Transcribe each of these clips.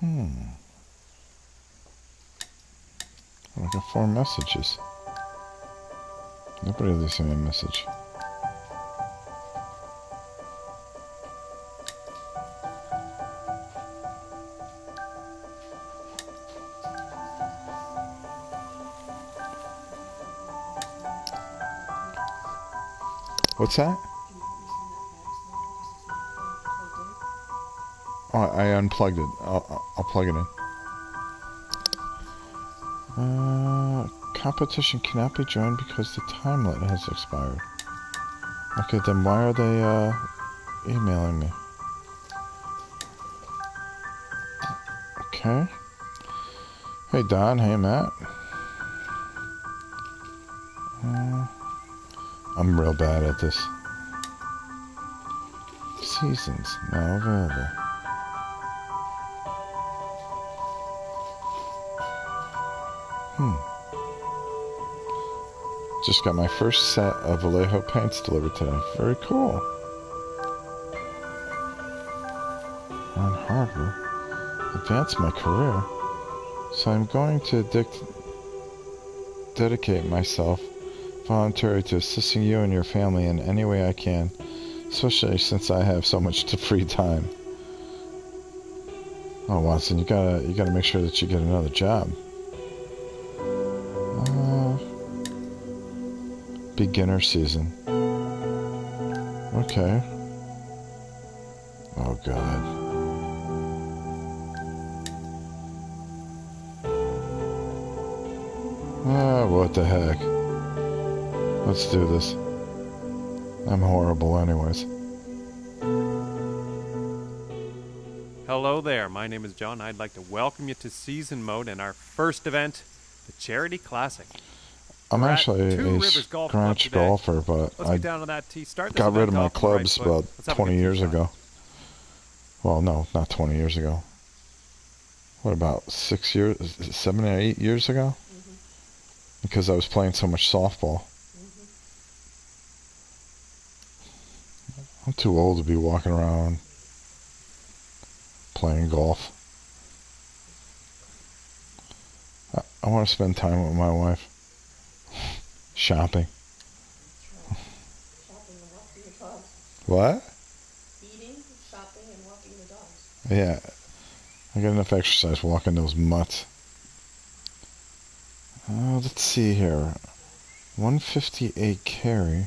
Hmm. I got four messages. Nobody leaves me a message. What's that? I unplugged it. I'll, I'll plug it in. Uh, competition cannot be joined because the time limit has expired. Okay, then why are they uh, emailing me? Okay. Hey Don, hey Matt. Uh, I'm real bad at this. Seasons now available. Hmm. Just got my first set of Vallejo paints delivered today. Very cool. On hardware. Advance my career. So I'm going to dedicate myself voluntarily to assisting you and your family in any way I can, especially since I have so much to free time. Oh, Watson, you gotta you gotta make sure that you get another job. Beginner season. Okay. Oh God. Ah, what the heck. Let's do this. I'm horrible anyways. Hello there, my name is John. I'd like to welcome you to season mode and our first event, the Charity Classic. I'm We're actually a scratch golfer, but I down to that tee. Start got rid of my the right clubs about Let's have a 20 years shot. ago. Well, no, not 20 years ago. What about six years, seven or eight years ago? Mm-hmm. Because I was playing so much softball. Mm-hmm. I'm too old to be walking around playing golf. I, I want to spend time with my wife. Shopping. Shopping and walking the dogs. What? Eating, shopping, and walking the dogs. Yeah. I got enough exercise walking those mutts. Uh, let's see here. 158 carry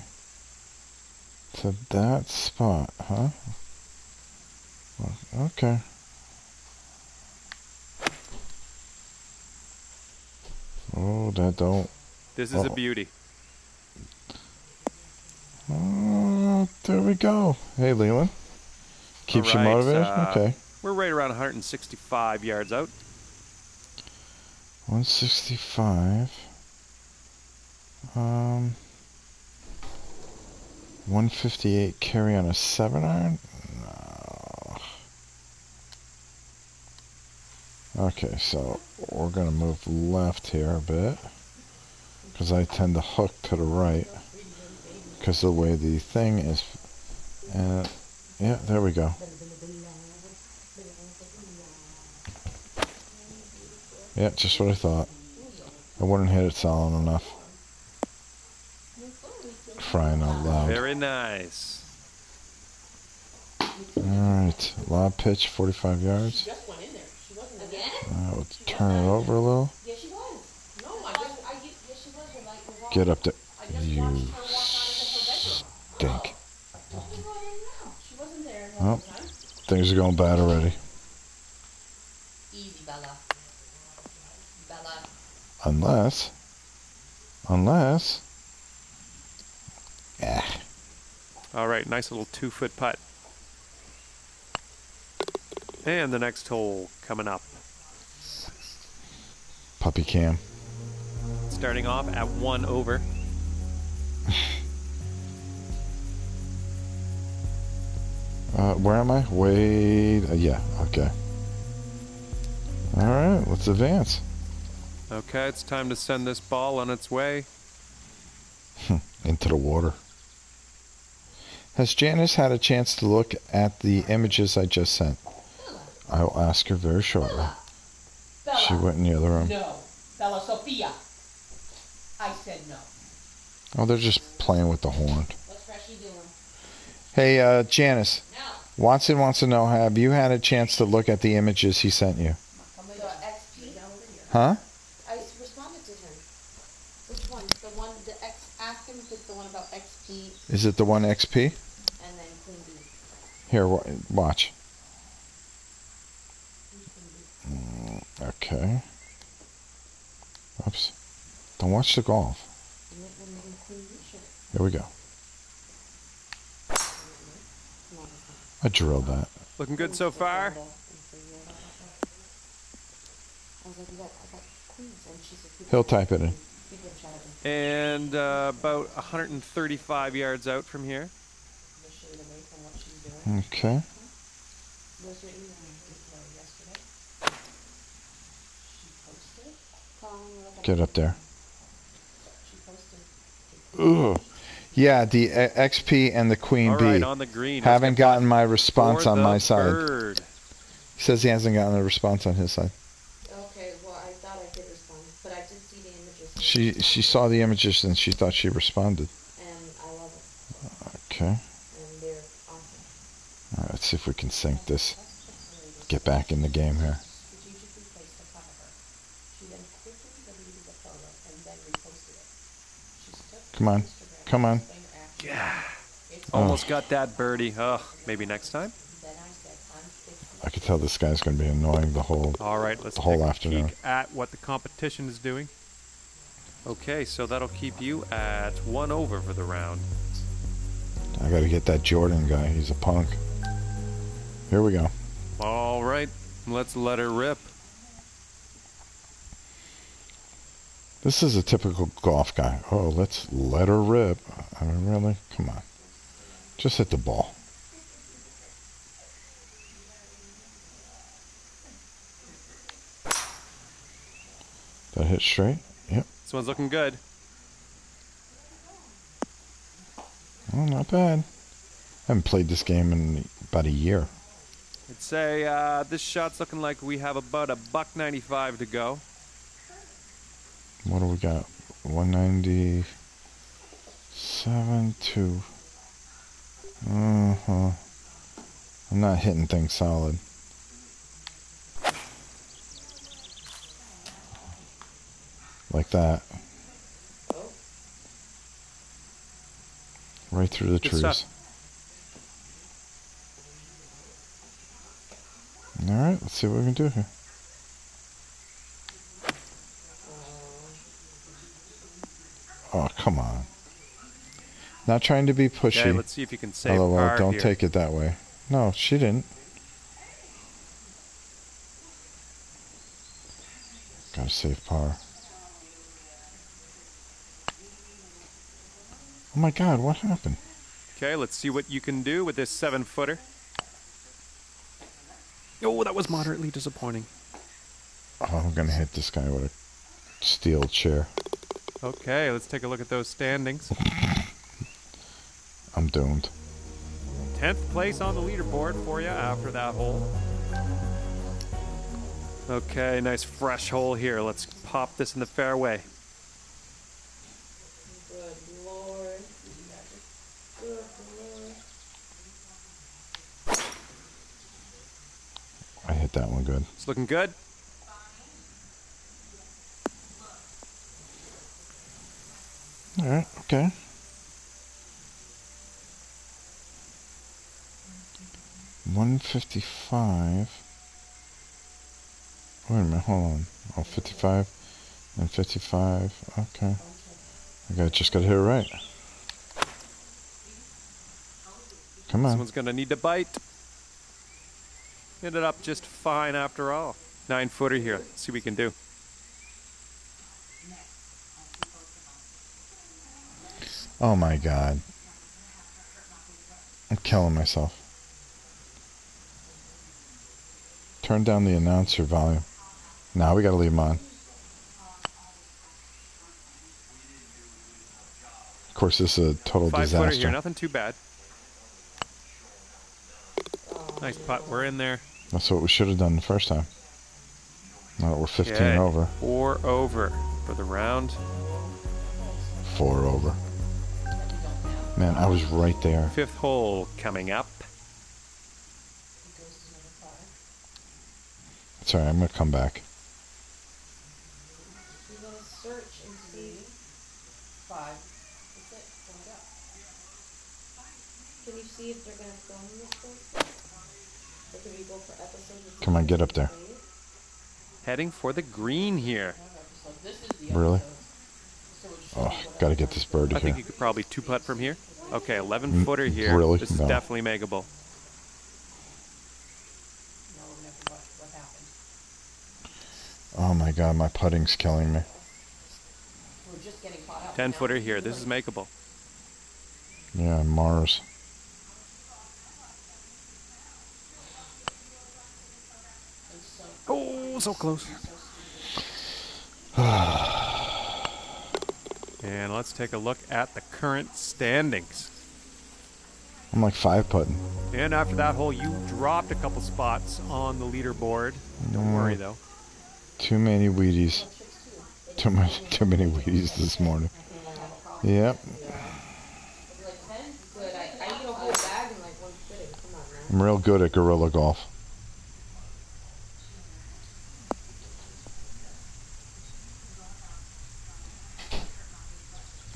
to that spot, huh? Okay. Oh, that don't. This is a Oh. beauty. Oh, there we go. Hey, Leland. Keeps you right, motivated? uh, okay. We're right around 165 yards out. 165. Um, 158 carry on a 7 iron? No. Okay, so we're going to move left here a bit. Because I tend to hook to the right. Because of the way the thing is. And, yeah, there we go. Yeah, just what I thought. I wouldn't hit it solid enough. Crying out loud. Very nice. Alright, lob pitch, 45 yards. Just went in there. She wasn't again. Uh, we'll turn it over a little. Yeah, she was. No, I just, I, get- yeah, she was. But like, we're all- Get up there. You watched her walk out of her bedroom. stink. She brought her in now. She wasn't there Oh. all the time. Things are going bad already. Easy, Bella. Bella. Unless. Unless. Yeah. All right, nice little two foot putt. And the next hole coming up. Puppy cam. Starting off at one over. Where am I? Wait. Uh, yeah, okay. Alright, let's advance. Okay, it's time to send this ball on its way. into the water. Has Janice had a chance to look at the images I just sent? I'll ask her very shortly. Bella. Bella. She went in the other room. No. Bella Sophia. I said no. Oh, they're just playing with the horn. What's Freshie doing? Hey, uh, Janice. No. Watson wants to know have you had a chance to look at the images he sent you? Huh? I responded to him. Which one? The one, the X, ask him if it's the one about XP Is it the one XP? and then Queen Bee. Here, watch. Mm, Okay. Oops. Don't watch the golf. And then and then Queen Bee should. Here we go. I drilled that. Looking good so far. I was like, you got, I got Queens. And she said, people, He'll type it in. and And uh, about 135 yards out from here. push it away from what she's doing. Okay. Where's your email? Yesterday? She posted? Following her up on- Get up there. She. Ugh. Yeah, the uh, XP and the Queen All right, Bee on the green. haven't gotten my response on the my side. He says he hasn't gotten a response on his side. Okay, well, I thought I did respond, but I did see the images. She she saw the images and she thought she responded. And I love it. Okay. And they're awesome. All right, let's see if we can sync this. Get back in the game here. Strategically placed to cover her. She then quickly deleted the photo and then reposted it. Come on. Come on. explained her action. Yeah. Almost got that birdie. Oh, maybe next time. I said, I'm 50. I could tell this guy's going to be annoying the whole. All right, let's The whole take a afternoon. peek at what the competition is doing. Okay, so that'll keep you at one over for the round. I got to get that Jordan guy. He's a punk. Here we go. All right, let's let her rip. This is a typical golf guy. Oh, let's let her rip. I mean, really? Come on. Just hit the ball. That hit straight? Yep. This one's looking good. Oh, not bad. I haven't played this game in about a year. I'd say uh, this shot's looking like we have about a buck 95 to go. What do we got? 197 to. Uh huh. I'm not hitting things solid. Like that. Right through the Good trees. stuff. Alright, let's see what we can do here. Oh, come on. Not trying to be pushy. Okay, let's see if you can save LOL, par don't here. take it that way. No, she didn't. Gotta save par. Oh my god, what happened? Okay, let's see what you can do with this seven footer. Oh, that was moderately disappointing. Oh, I'm gonna hit this guy with a steel chair. Okay, let's take a look at those standings. I'm doomed. 10th place on the leaderboard for you after that hole. Okay, nice fresh hole here. Let's pop this in the fairway. Good lord. Good lord. I hit that one good. It's looking good. Okay. One fifty five. Wait a minute, hold on. Oh, 55 and 55. Okay. I got just got to hit it right. Come on. one's gonna need to bite. Ended up just fine after all. Nine footer here. Let's see what we can do. Oh my god. I'm killing myself. Turn down the announcer volume. Now we gotta leave him on. Of course, this is a total Five here, disaster. nothing too bad. Nice putt. We're in there. That's what we should have done the first time. Now that we're 15 Okay. over. Four over for the round. Four over. Man, I was right there. Fifth hole coming up. It goes to number five. Sorry, I'm gonna come back. You're gonna search and see five. That's it, one up. Can you see if they're gonna film this thing? Or can we go for episodes? Come on, get up there. Heading for the green here. This is the Really? episode. So we're just Oh, gotta get this birdie I think you could probably two putt from here. Okay, 11 Mm, footer here. really? This is No. definitely makeable. Now we're gonna have to watch what happened. Oh my god, my putting's killing me. We're just getting caught up. 10 footer here. This is makeable. Yeah, Mars. Oh, so close. And let's take a look at the current standings. I'm like five putting. And after that hole, you dropped a couple spots on the leaderboard. Don't worry Mm. though. Too many Wheaties. Too. Much. Too many Wheaties this morning. Yep. Like ten? Good. I, I eat a whole bag in like one sitting. Come on, man. I'm real good at gorilla golf.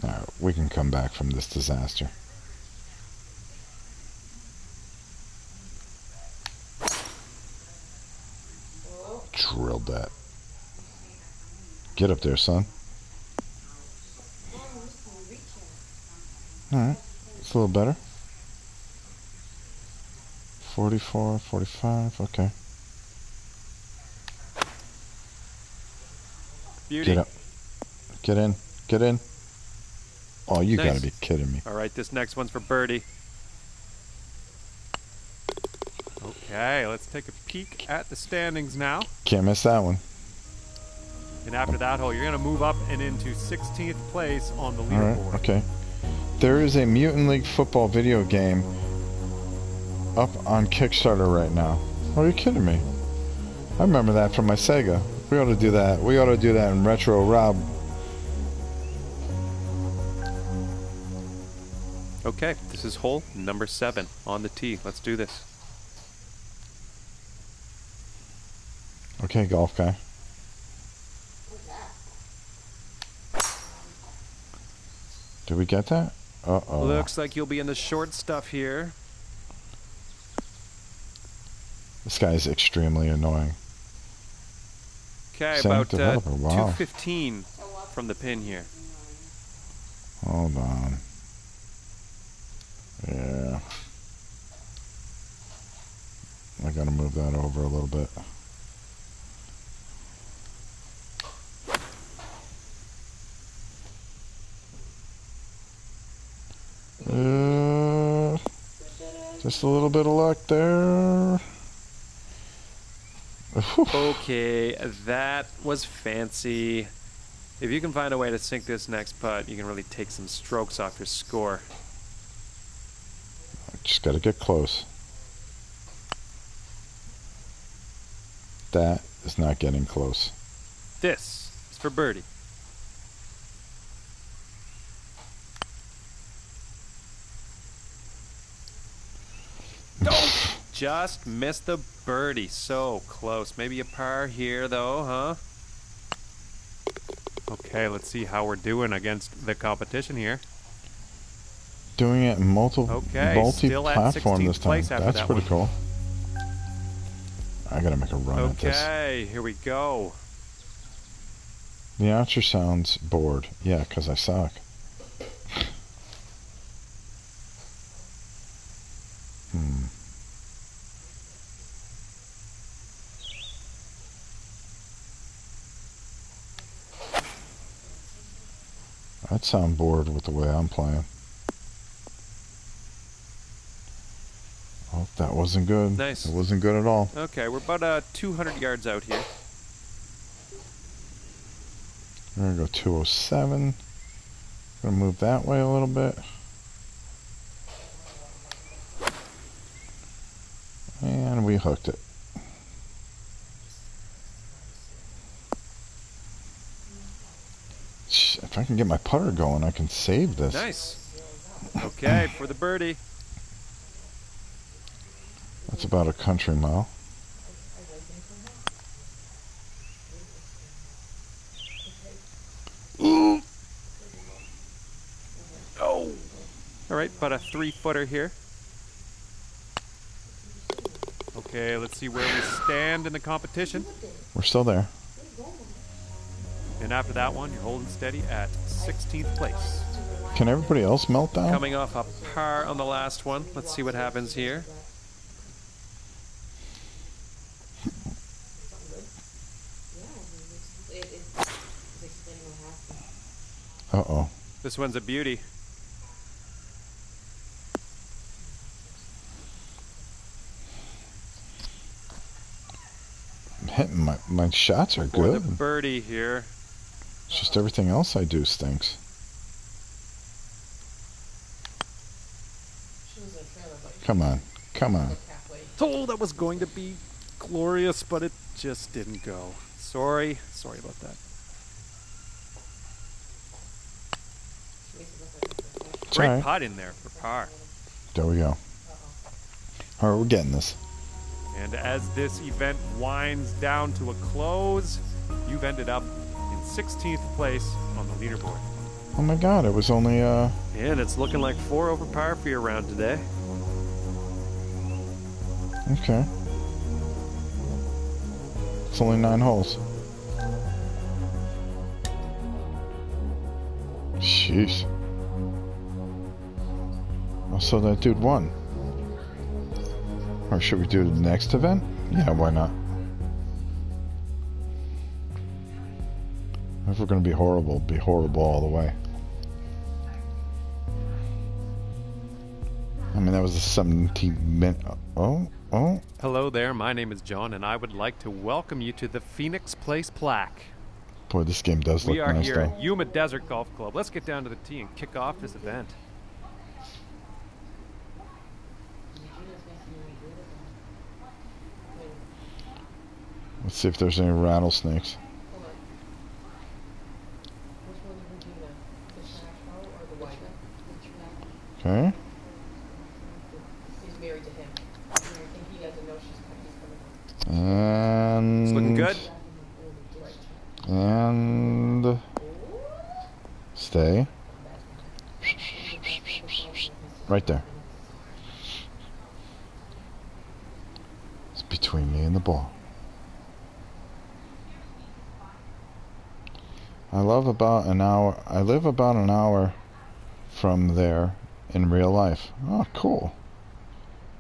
Alright, we can come back from this disaster. Drilled that. Get up there, son. Alright, it's a little better. 44, 45, okay. Beauty. Get up. Get in. Get in. Oh, you Nice. gotta be kidding me. All right, this next one's for birdie. Okay, let's take a peek at the standings now. Can't miss that one. And after that hole, you're going to move up and into 16th place on the leaderboard. okay. There is a Mutant League football video game up on Kickstarter right now. Are you kidding me? I remember that from my Sega. We ought to do that. We ought to do that in Retro Rob. Okay, this is hole number seven on the tee. Let's do this. Okay, golf guy. Did we get that? Uh oh. Looks like you'll be in the short stuff here. This guy is extremely annoying. Okay, about uh, wow. 215 from the pin here. Hold on. Yeah. I gotta move that over a little bit. Uh, just a little bit of luck there. Okay, that was fancy. If you can find a way to sink this next putt, you can really take some strokes off your score. Just gotta get close. That is not getting close. This is for birdie. Nope. Just missed the birdie. So close. Maybe a par here, though, huh? Okay, let's see how we're doing against the competition here. Doing it multi okay, multi-platform this time. That's that pretty one. cool. I gotta make a run at this. Okay, here we go. The answer sounds bored. Yeah, 'cause I suck. Hmm. I'd sound bored with the way I'm playing. That wasn't good. Nice. It wasn't good at all. Okay, we're about uh, 200 yards out here. We're going to go 207. Going to move that way a little bit. And we hooked it. If I can get my putter going, I can save this. Nice. Okay, for the birdie. That's about a country mile. Oh. All right, about a three footer here. Okay, let's see where we stand in the competition. We're still there. And after that one, you're holding steady at 16th place. Can everybody else melt down? Coming off a par on the last one. Let's see what happens here. Yeah, it, it's, it's explaining what happened. Uh oh. This one's a beauty. Hitting my my shots are For the good. birdie here. It's just everything else I do stinks. She was in a trailer, but Come on. Come on. looked halfway. Oh, that was going to be glorious, but it just didn't go. Sorry. Sorry about that. She makes it look like it's a professional. It's Great alright. putt in there for par. There we go. Alright, we're getting this. And as this event winds down to a close, you've ended up in 16th place on the leaderboard. Oh my god, it was only uh And it's looking like four over par for your round today. okay. It's only nine holes. Jeez. So that dude won. Or should we do the next event? Yeah, why not? If we're gonna be horrible, be horrible all the way. I mean, that was a 17 minute. Oh, oh. Hello there, my name is John, and I would like to welcome you to the Phoenix Place plaque. Boy, this game does look nice. We are here though. at Yuma Desert Golf Club. Let's get down to the tee and kick off this event. Regina's making me good at that. Wait, Let's see if there's any rattlesnakes. hold on. Which one is Regina? The Chateau or the white? The Chateau. Okay. He's married to him. And he doesn't know she's coming. He's coming home. And. It's looking good. And. Stay. Right there. It's between me and the ball. I love about an hour. I live about an hour from there in real life. Oh, cool.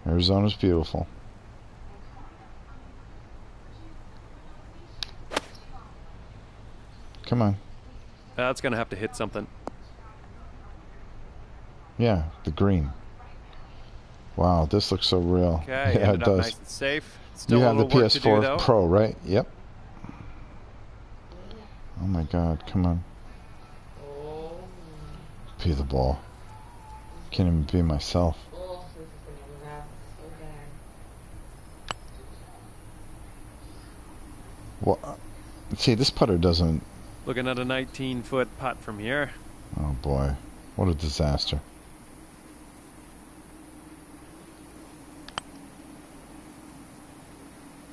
Arizona's beautiful. Come on. Uh, That's going to have to hit something. Yeah, the green. Wow, this looks so real. Okay, yeah, it does. nice and safe. Still you have the little work to do, PS4 though. Pro, right? Yep. Oh my god, come on. Oh. Be the ball. Can't even be myself. This is gonna laugh so bad. Well, uh, see, this putter doesn't. Looking at a 19 foot putt from here. Oh boy, what a disaster.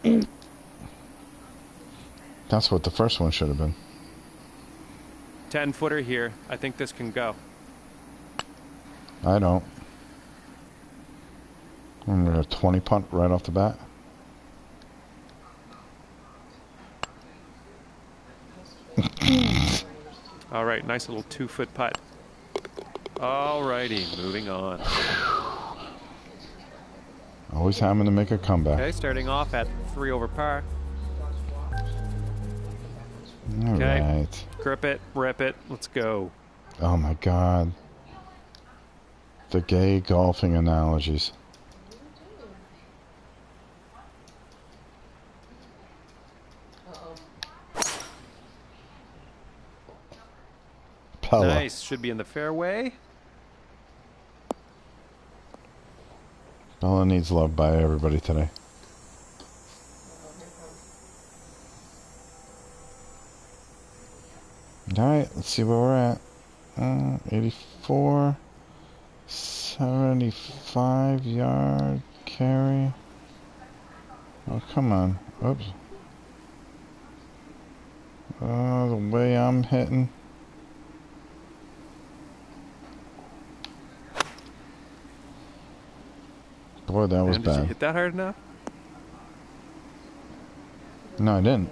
That's what the first one should have been. 10 footer here. I think this can go. I don't. I'm gonna 20 punt right off the bat. All right, nice little two foot putt. All righty, moving on. Always having to make a comeback. Okay, starting off at three over par. All Okay. right. Grip it, rip it. Let's go. Oh my god. The gay golfing analogies. Pella. Nice. Should be in the fairway. Bella needs love by everybody today. Uh-oh, here Alright, let's see where we're at. Uh, 84. 75 yard carry. Oh, come on. Oops. Oh, the way I'm hitting. Boy, that was Man, did you bad. hit that hard enough? No, I didn't.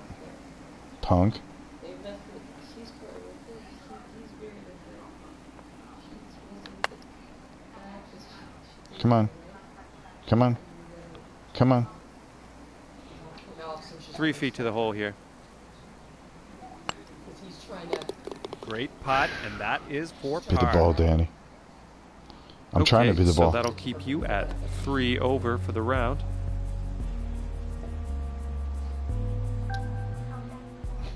Punk. They messed with, she's for, with it, he, he's very with it. She's with it. That just- she- she- Come on. Come on. Come on. No, so she's- Three feet to the hole here. 'cause he's trying to, Great putt, and that is for Be the ball, Danny. I'm trying to be the ball. so that'll keep you at three over for the round.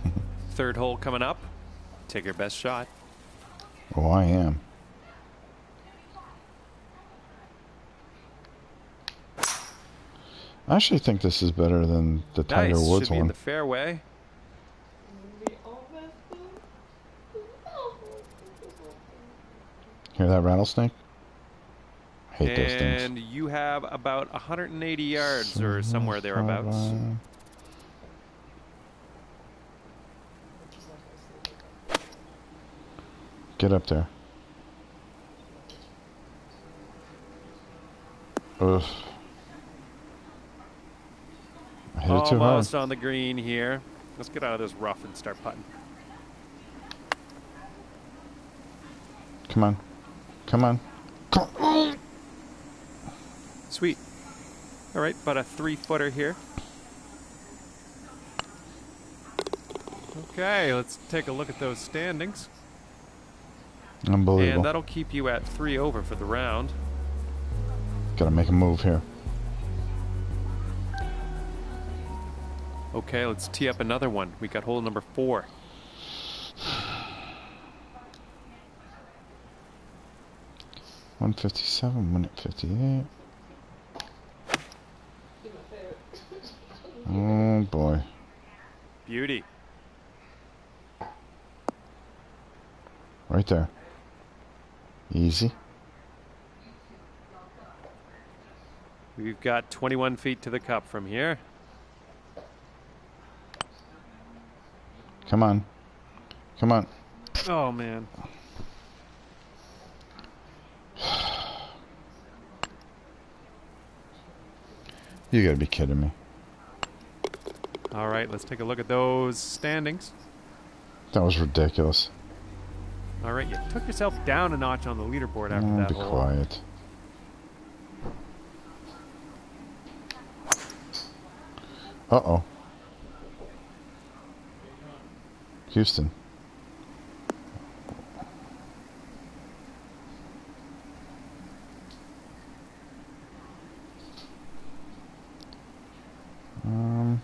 Third hole coming up. Take your best shot. Oh, I am. I actually think this is better than the Tiger nice. Woods Should be in one. the fairway. we all messed up. Hear that rattlesnake? Hate those things. And you have about 180 yards or somewhere thereabouts. Get up there. Ugh. I hit it too hard. Almost on the green here. Let's get out of this rough and start putting. Come on. Come on. Come on. Sweet. All right, about a three footer here. Okay, let's take a look at those standings. Unbelievable. And that'll keep you at three over for the round. Gotta make a move here. Okay, let's tee up another one. We got hole number four. One fifty seven, minute fifty eight. Oh boy. Beauty. Right there. Easy. We've got 21 feet to the cup from here. Come on. Come on. Oh, man. You gotta be kidding me. All right, let's take a look at those standings. That was ridiculous. All right, you took yourself down a notch on the leaderboard after Oh, that be hole. quiet. Uh oh. Houston. Um.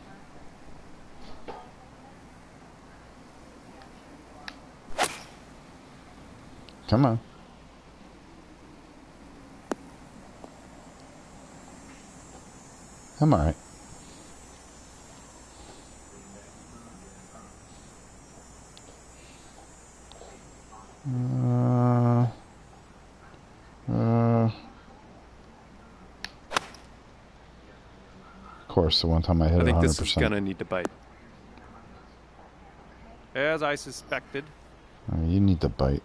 Come on. I'm alright. The one time I hit I think 100%. this is going to need to bite. As I suspected. You need to bite.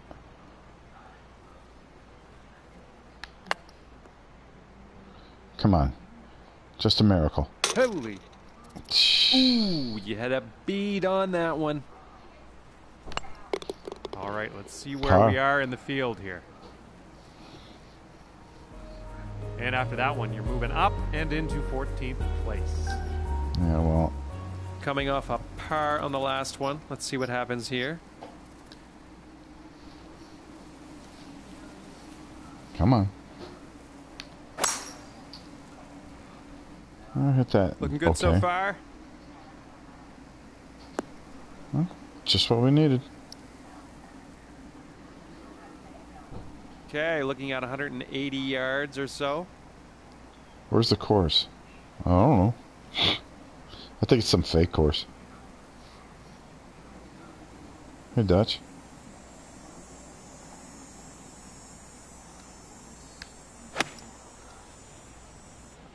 Come on. Just a miracle. Holy. Ooh, you had a bead on that one. All right, let's see where Par. we are in the field here. And after that one, you're moving up and into 14th place. Yeah, well, Coming off a par on the last one. Let's see what happens here. come on. I hit that. Looking good okay. so far. Just what we needed. Okay, looking at 180 yards or so. Where's the course? I don't know. I think it's some fake course. Hey, Dutch.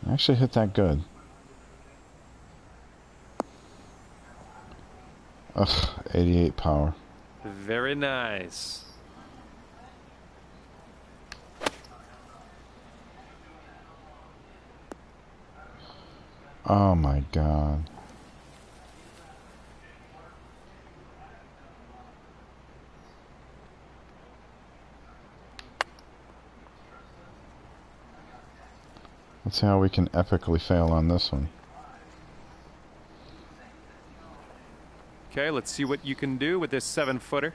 I actually hit that good. Ugh, 88 power. Very nice. Oh my god. Let's see how we can epically fail on this one. Okay, let's see what you can do with this seven footer.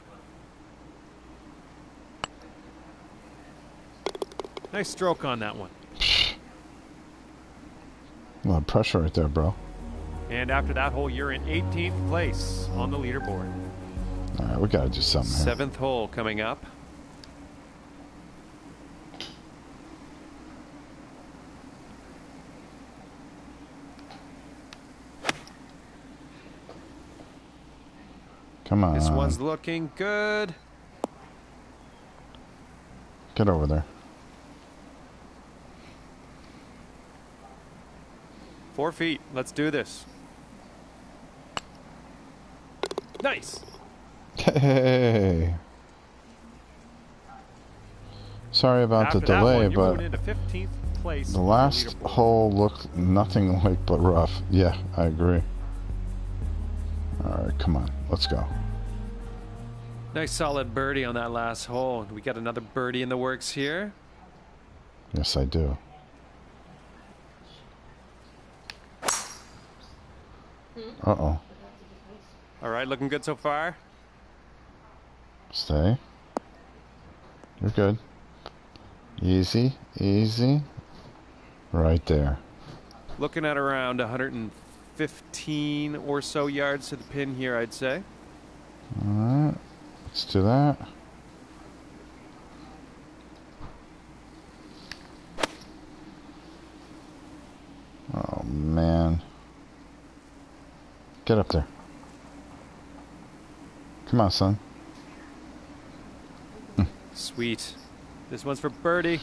Nice stroke on that one. A lot of pressure right there, bro. And after that hole, you're in 18th place on the leaderboard. Alright, we gotta do something here. Seventh hole coming up. Come on. This one's looking good. Get over there. Four feet. Let's do this. Nice. Hey. Sorry about After the delay, one, but into 15th place. the last leaderboard. hole looked nothing like but rough. Yeah, I agree. Alright, come on. Let's go. Nice solid birdie on that last hole. We got another birdie in the works here. Yes, I do. Uh-oh. All right, looking good so far. Stay. You're good. Easy, easy. Right there. Looking at around 115 or so yards to the pin here, I'd say. Alright. Let's do that. Oh, man. Get up there. Come on, son. Sweet. This one's for birdie.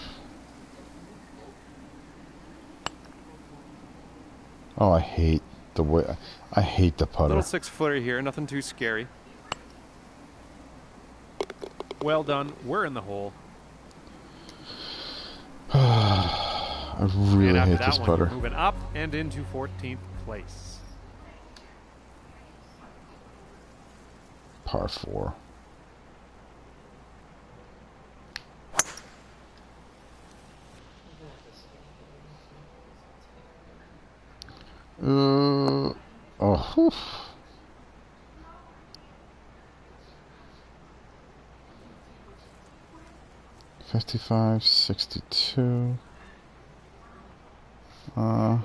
Oh, I hate the way. I hate the putter. Little six footer here, nothing too scary. Well done. We're in the hole. I really hate this one, putter. moving up and into 14th place. Par four. Uh, oh, whew. Fifty-five, sixty-two. Uh,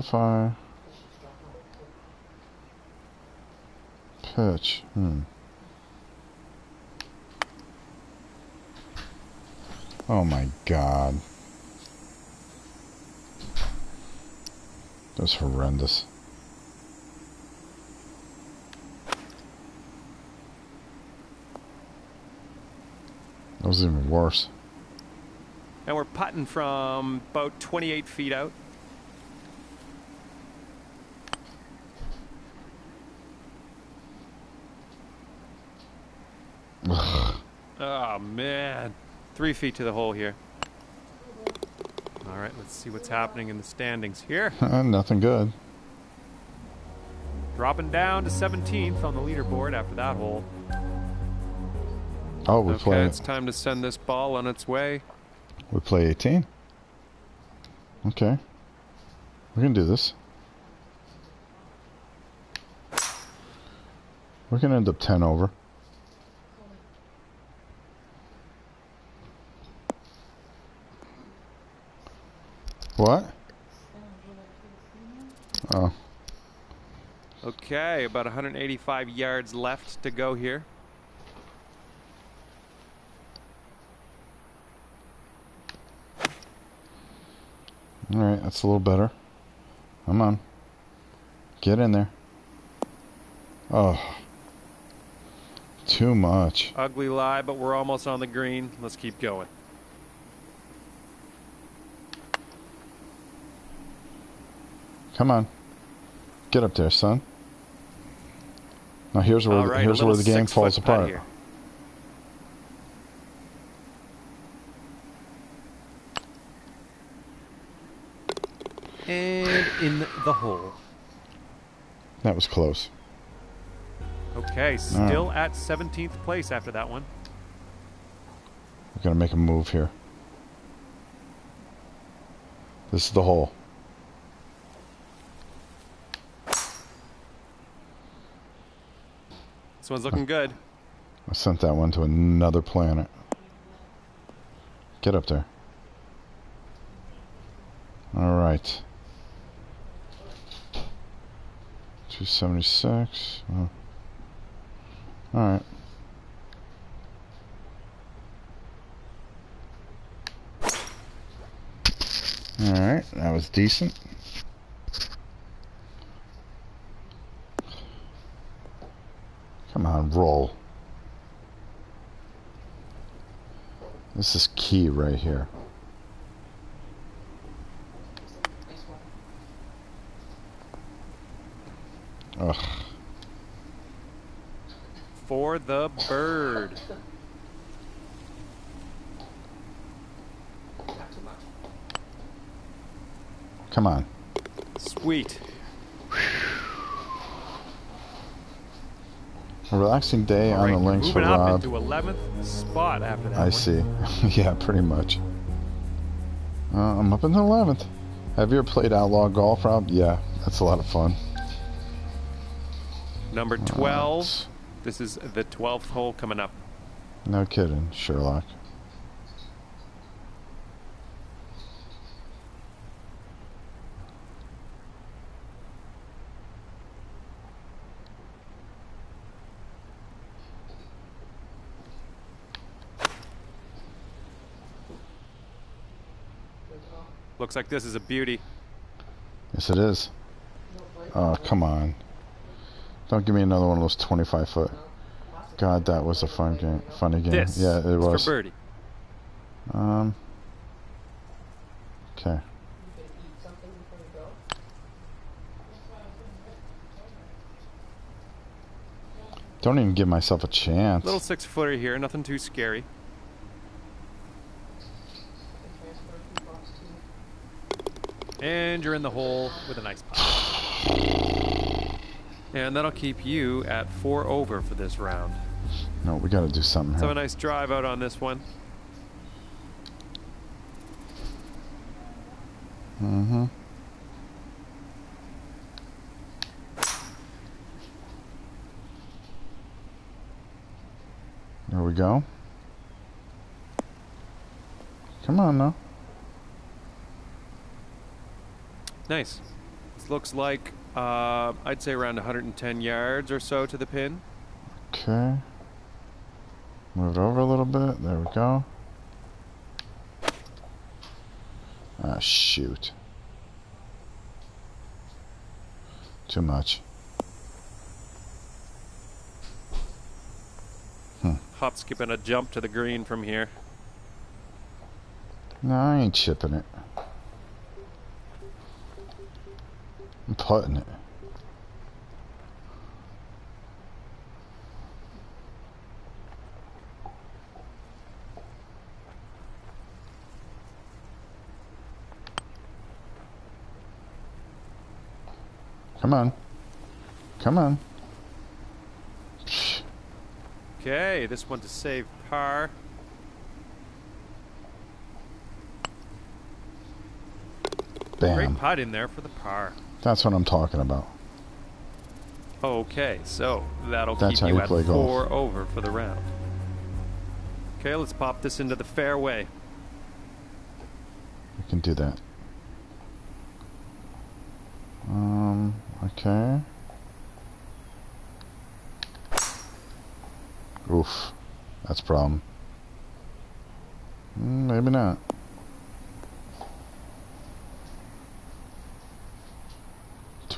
if pitch? Hmm. Oh my god. That's horrendous. That was even worse. And we're putting from about 28 feet out. Oh, Oh, man. Three feet to the hole here. All right, let's see what's happening in the standings here. Uh, nothing good. Dropping down to 17th on the leaderboard after that hole. Oh, we Okay, play. it's time to send this ball on its way. We play 18. Okay. We can do this. We can end up 10 over. What? Oh, Okay, about 185 yards left to go here. alright, that's a little better. Come on. Get in there. Oh. too much. Ugly lie, but we're almost on the green. Let's keep going. Come on. Get up there, son. Now here's where All right, a here's where the game falls apart. here. And in the hole. That was close. Okay, still at 17th place after that one. We're gonna make a move here. This is the hole. This one's looking good. I sent that one to another planet. Get up there. All right. 276. Oh. All right. All right, that was decent. Come on, roll. This is key right here. Ugh. For the bird. Come on. Sweet. A relaxing day All on right, the links for moving up Rob. into 11th spot after that I one. see. yeah, pretty much. Uh, I'm up in the 11th. Have you ever played Outlaw Golf, Rob? Yeah, that's a lot of fun. Number 12. This is the 12th hole coming up. No kidding, Sherlock. Looks like this is a beauty. Yes, it is. Oh, come on. Don't give me another one of those 25 foot. God, that was a fun game. Funny game. This yeah, it was. for birdie. Um. Okay. Don't even give myself a chance. Little six footer here, nothing too scary. And you're in the hole with a nice putt. And that'll keep you at four over for this round. No, we got to do something Let's have a nice drive out on this one. Mm-hmm. There we go. Come on now. Nice. This looks like, uh, I'd say around 110 yards or so to the pin. Okay. Move it over a little bit. There we go. Ah, shoot. Too much. Hop, skip, and a jump to the green from here. No, I ain't chipping it. I'm putting it. Come on. Come on. Okay, this one to save par. Great Bam. putt in there for the par. That's what I'm talking about. Okay, so that'll That's keep you you at golf. four over for the round. Okay, let's pop this into the fairway. We can do that. Um, okay. Oof. That's a problem. Mm, maybe not.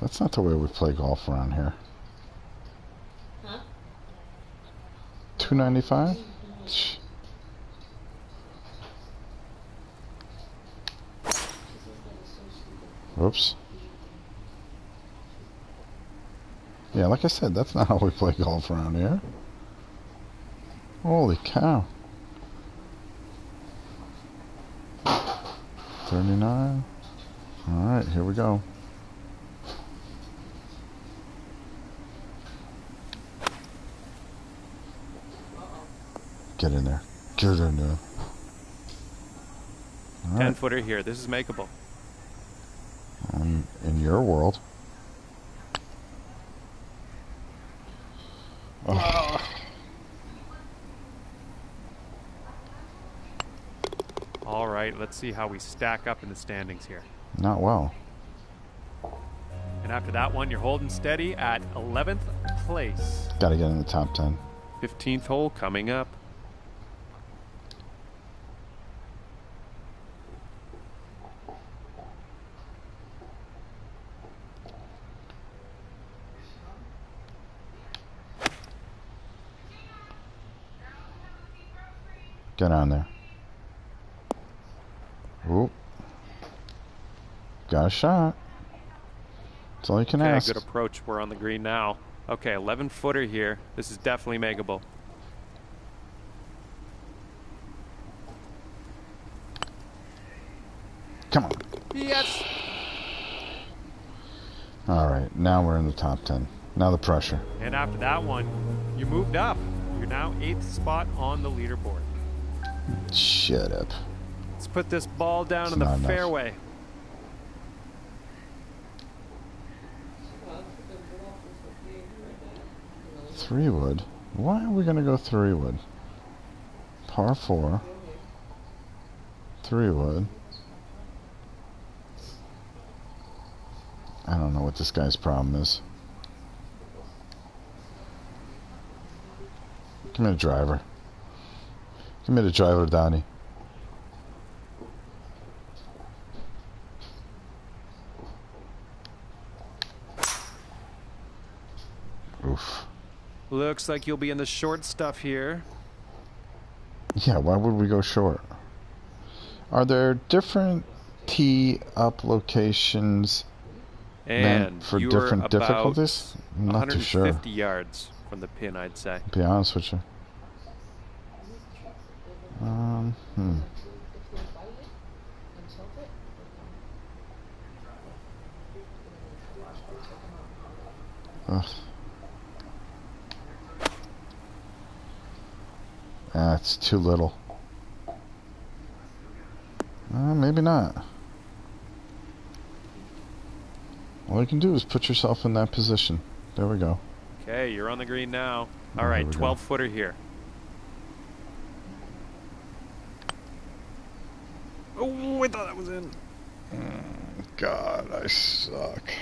That's not the way we play golf around here. Huh? 295? She says that it's so stupid. Whoops. Yeah, like I said, that's not how we play golf around here. Holy cow. 39. Alright, here we go. Get in there. Get in there. Ten Alright, footer here. This is makeable. um, in your world. Oh, All right, let's see how we stack up in the standings here. not well. And after that one, you're holding steady at 11th place. Gotta get in the top 10. 15th hole coming up. Get on there. Oop. Got a shot. That's all you can Okay, ask. good approach. We're on the green now. Okay, 11 footer here. This is definitely makeable. Come on. Yes. All right, now we're in the top 10. Now the pressure. And after that one, you moved up. You're now eighth spot on the leaderboard. Shut up. Let's put this ball down It's in the enough. fairway. Well, the bluff is okay right there. Three wood. Why are we gonna go three wood? Par four. Three wood. I don't know what this guy's problem is. Give me the driver. Give me the driver, Donnie. Oof. Looks like you'll be in the short stuff here. Yeah, why would we go short? Are there different tee up locations And meant for different difficulties? I'm not too sure. 150 yards from the pin, I'd say. Be honest with you. Um, hmm. If they bite it and tilt it, Ugh. That's too little. Uh, maybe not. All you can do is put yourself in that position. There we go. Okay, you're on the green now. All right, we go. 12 footer here. Oh, I thought that was in. Hmm, God, I suck.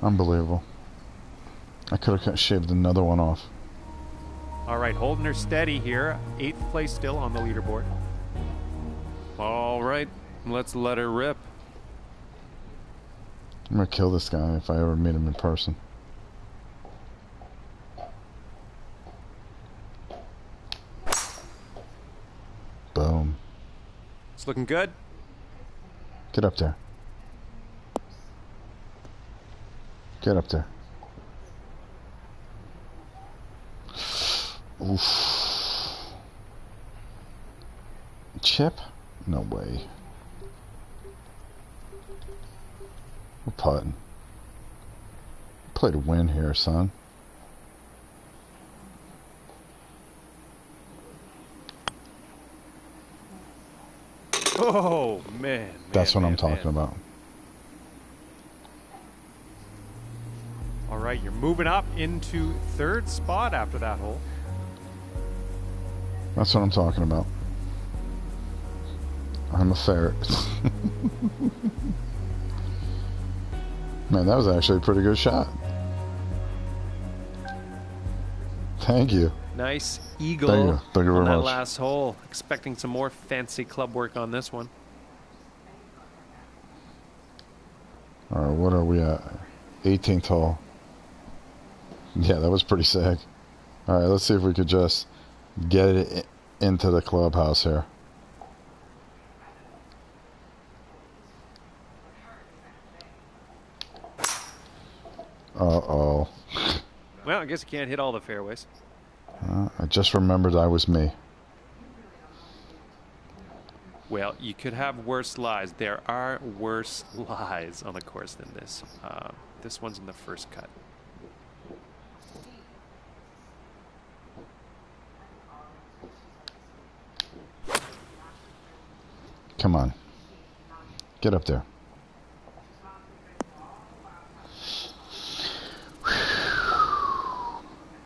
Unbelievable. I could have shaved another one off. All right, holding her steady here. Eighth place still on the leaderboard. All right, let's let her rip. I'm gonna kill this guy if I ever meet him in person. It's looking good. Get up there. Get up there. Oof. Chip? No way. We're putting. Play to win here, son. Oh man, That's man, what I'm talking man. about. All right, right, you're moving up into third spot after that hole. That's what I'm talking about. I'm a ferret. Man, that was actually a pretty good shot. Thank you. Nice eagle Thank you. Thank you on that much. last hole. Expecting some more fancy club work on this one. All right, what are we at? 18th hole. Yeah, that was pretty sick. All right, let's see if we could just get it into the clubhouse here. Uh-oh. Well, I guess you can't hit all the fairways. Uh, I just remembered I was me. Well, you could have worse lies. There are worse lies on the course than this. Uh, this one's in the first cut. Come on. Get up there.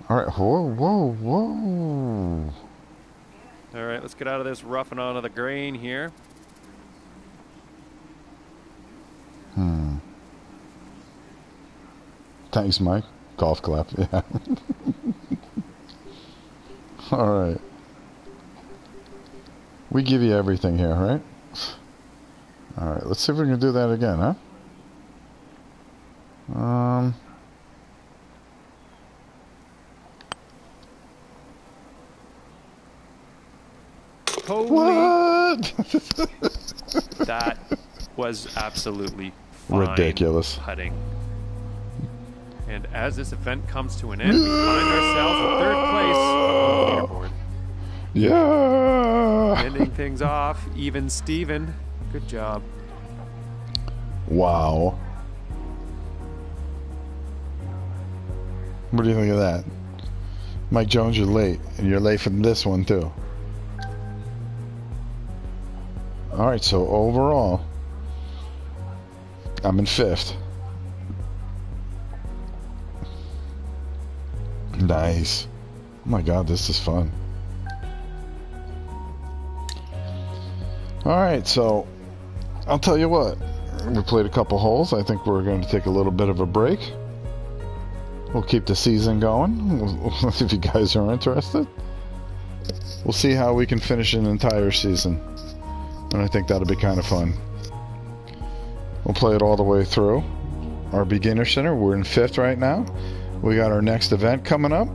All right. Whoa, whoa, whoa. All right, let's get out of this rough and onto the grain here. Hmm. Thanks, Mike. Golf clap. Yeah. All right. We give you everything here, right? All right. Let's see if we can do that again, huh? Um. Holy, What? that was absolutely Ridiculous. putting. And as this event comes to an end, we find ourselves in third place on the leaderboard. Yeah. Ending things off, even Steven. Good job. Wow. What do you think of that? Mike Jones, you're late. And you're late for this one, too. All right, so overall, I'm in fifth. Nice. Oh my god, this is fun. All right, so I'll tell you what. We played a couple holes. I think we're going to take a little bit of a break. We'll keep the season going. If you guys are interested, we'll see how we can finish an entire season. And I think that'll be kind of fun. We'll play it all the way through. Our beginner center, we're in fifth right now. We got our next event coming up.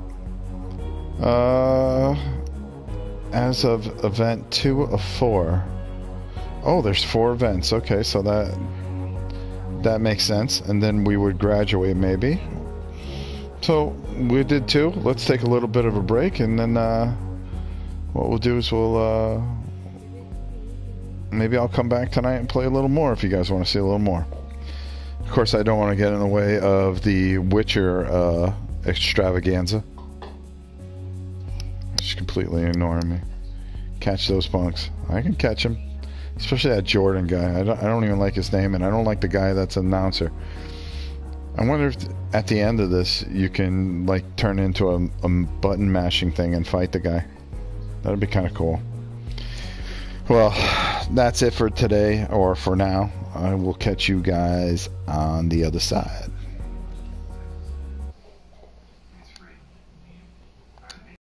Uh, as of event two of four. Oh, there's four events. Okay, so that that makes sense. And then we would graduate maybe. So we did two. Let's take a little bit of a break, and then uh, what we'll do is we'll uh, maybe I'll come back tonight and play a little more if you guys want to see a little more. Of course, I don't want to get in the way of the Witcher uh, extravaganza. Just completely ignoring me. Catch those punks. I can catch them. Especially that Jordan guy. I don't, I don't even like his name, and I don't like the guy that's an announcer. I wonder if at the end of this you can like turn into a, a button mashing thing and fight the guy. That'd be kind of cool. Well, that's it for today, or for now. I will catch you guys on the other side.